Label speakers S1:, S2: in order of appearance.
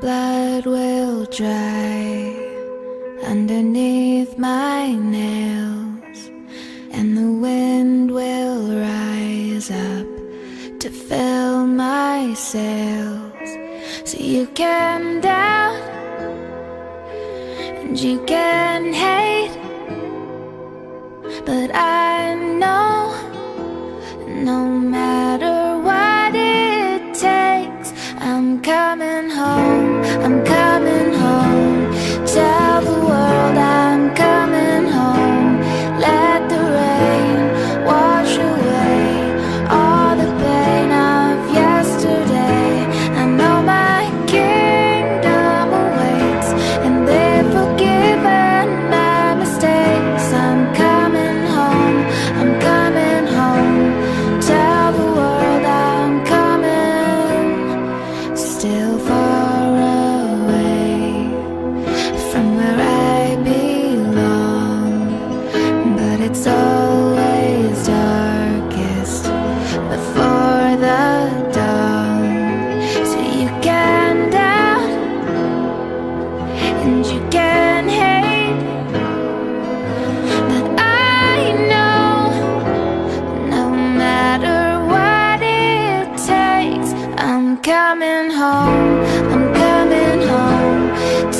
S1: blood will dry underneath my nails, and the wind will rise up to fill my sails. So you can doubt and you can hate, but I And you can hate But I know No matter what it takes I'm coming home. I'm coming home.